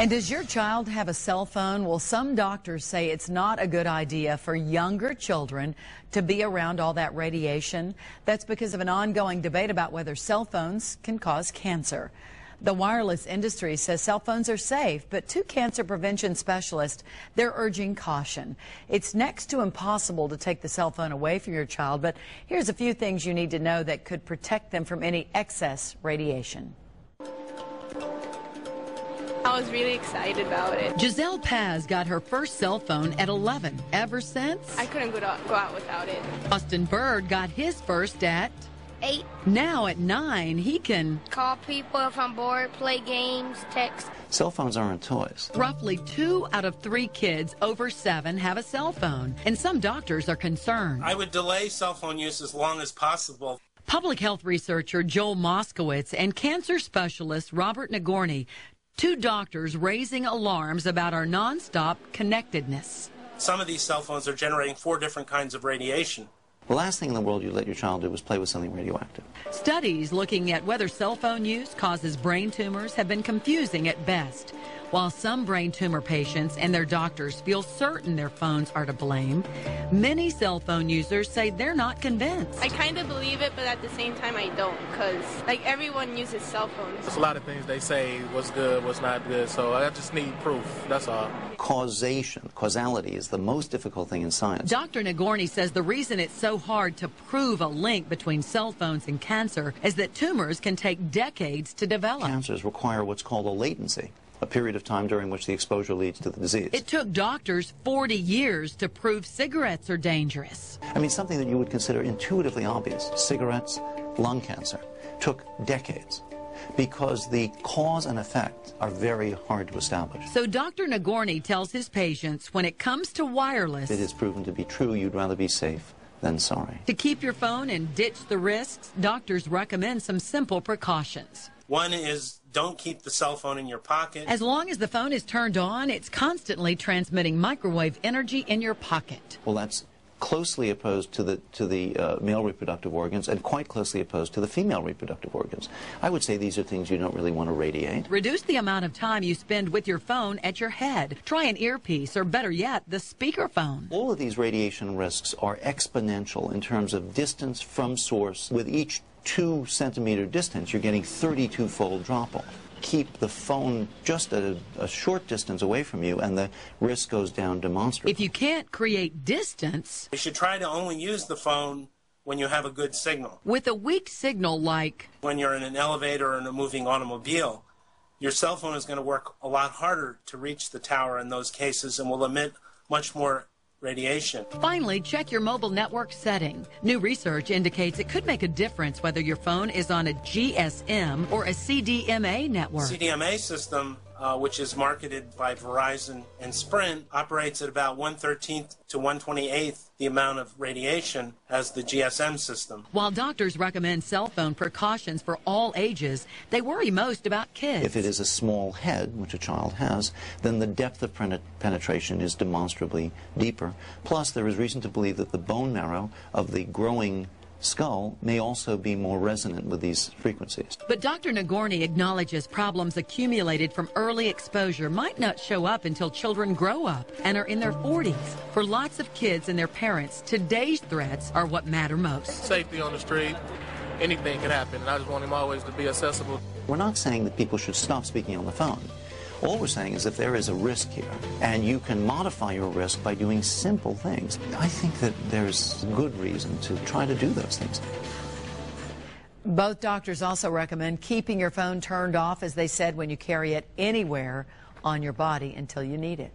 And does your child have a cell phone? Well, some doctors say it's not a good idea for younger children to be around all that radiation. That's because of an ongoing debate about whether cell phones can cause cancer. The wireless industry says cell phones are safe, but two cancer prevention specialists, they're urging caution. It's next to impossible to take the cell phone away from your child, but here's a few things you need to know that could protect them from any excess radiation. I was really excited about it. Giselle Paz got her first cell phone at 11. Ever since? I couldn't go, to, go out without it. Austin Bird got his first at eight. Now at nine, he can call people if I'm bored, play games, text. Cell phones aren't toys. Roughly two out of three kids over seven have a cell phone, and some doctors are concerned. I would delay cell phone use as long as possible. Public health researcher Joel Moskowitz and cancer specialist Robert Nagourney Two doctors raising alarms about our nonstop connectedness. Some of these cell phones are generating four different kinds of radiation. The last thing in the world you let your child do is play with something radioactive. Studies looking at whether cell phone use causes brain tumors have been confusing at best. While some brain tumor patients and their doctors feel certain their phones are to blame, many cell phone users say they're not convinced. I kind of believe it, but at the same time I don't because like everyone uses cell phones. There's a lot of things they say what's good, what's not good, so I just need proof. That's all. Causation, causality is the most difficult thing in science. Dr. Nagourney says the reason it's so hard to prove a link between cell phones and cancer is that tumors can take decades to develop. Cancers require what's called a latency a period of time during which the exposure leads to the disease. It took doctors 40 years to prove cigarettes are dangerous. I mean, something that you would consider intuitively obvious, cigarettes, lung cancer, took decades because the cause and effect are very hard to establish. So Dr. Nagourney tells his patients when it comes to wireless, it is proven to be true you'd rather be safe than sorry. To keep your phone and ditch the risks, doctors recommend some simple precautions. One is don't keep the cell phone in your pocket. As long as the phone is turned on, it's constantly transmitting microwave energy in your pocket. Well, that's closely opposed to the to the uh, male reproductive organs and quite closely opposed to the female reproductive organs. I would say these are things you don't really want to radiate. Reduce the amount of time you spend with your phone at your head. Try an earpiece or better yet, the speakerphone. All of these radiation risks are exponential in terms of distance from source with each two centimeter distance, you're getting 32 fold drop off. Keep the phone just a, a, short distance away from you, and the risk goes down demonstrably. If you can't create distance, you should try to only use the phone when you have a good signal. With a weak signal, like when you're in an elevator or in a moving automobile, your cell phone is going to work a lot harder to reach the tower in those cases and will emit much more radiation. Finally, check your mobile network setting. New research indicates it could make a difference whether your phone is on a GSM or a CDMA network. CDMA system uh, which is marketed by Verizon and Sprint, operates at about 113th to 128th the amount of radiation as the GSM system. While doctors recommend cell phone precautions for all ages, they worry most about kids. If it is a small head, which a child has, then the depth of penetration is demonstrably deeper. Plus, there is reason to believe that the bone marrow of the growing skull may also be more resonant with these frequencies. But Dr. Nagourney acknowledges problems accumulated from early exposure might not show up until children grow up and are in their 40s. For lots of kids and their parents, today's threats are what matter most. Safety on the street, anything can happen, and I just want him always to be accessible. We're not saying that people should stop speaking on the phone. All we're saying is if there is a risk here, and you can modify your risk by doing simple things, I think that there's good reason to try to do those things. Both doctors also recommend keeping your phone turned off, as they said, when you carry it anywhere on your body until you need it.